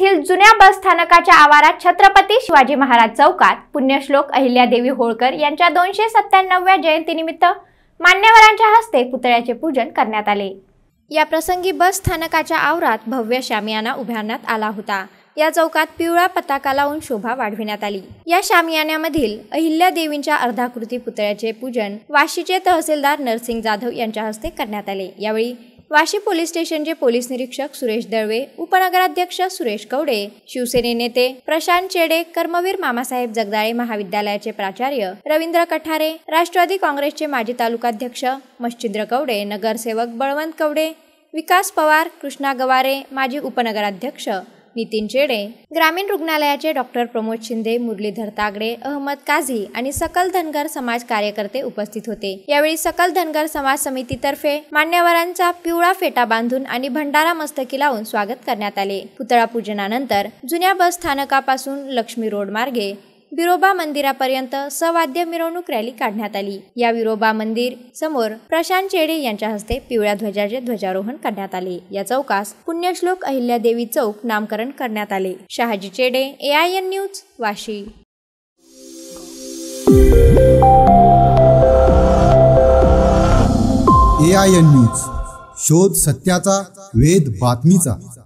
येथील जुन्या बस स्थानकाच्या आवारात छत्रपती शिवाजी महाराज चौकात पुण्यश्लोक अहिल्यादेवी होळकर यांच्या दोनशे सत्त्याण्णव्या जयंतीनिमित्त मान्यवरांच्या हस्ते पुतळ्याचे पूजन करण्यात आले. या प्रसंगी बस स्थानकाच्या आवारात भव्य शामियाना उभारण्यात आला होता. या चौकात पिवळा पताका लावून शोभा वाढविण्यात आली. या शामियान्यामधील अहिल्यादेवींच्या अर्धाकृती पुतळ्याचे पूजन वाशीचे तहसीलदार नरसिंग जाधव यांच्या हस्ते करण्यात आले. यावेळी वाशी पोलीस स्टेशनचे पोलीस निरीक्षक सुरेश दळवे उपनगराध्यक्ष सुरेश कवडे शिवसेने नेते प्रशांत चेडे कर्मवीर मामासाहेब जगदाळे महाविद्यालयाचे प्राचार्य रवींद्र कठारे राष्ट्रवादी काँग्रेसचे माजी तालुकाध्यक्ष मच्छिंद्र कवडे नगरसेवक बळवंत कवडे विकास पवार कृष्णा गवारे माजी उपनगराध्यक्ष नितीन चेडे ग्रामीण रुग्णालयाचे डॉक्टर प्रमोद शिंदे मुरलीधर तागडे अहमद काझी आणि सकल धनगर समाज कार्यकर्ते उपस्थित होते. यावेळी सकल धनगर समाज समितीतर्फे मान्यवरांचा पिवळा फेटा बांधून आणि भंडारा मस्तकी लावून स्वागत करण्यात आले. पुतळा पूजनानंतर जुन्या बस स्थानकापासून लक्ष्मी रोड मार्गे विरोबा मंदिरापर्यंत सवाद्य मिरवणूक रॅली काढण्यात आली. या विरोबा मंदिर समोर प्रशांत चेडे यांच्या हस्ते पिवळ्या ध्वजाचे ध्वजारोहण करण्यात आले. या चौकास पुण्यश्लोक अहिल्या देवी चौक नामकरण करण्यात आले. Shahaji Chede A I N news Vashi. A I N news शोध सत्याचा वेद बातमीचा.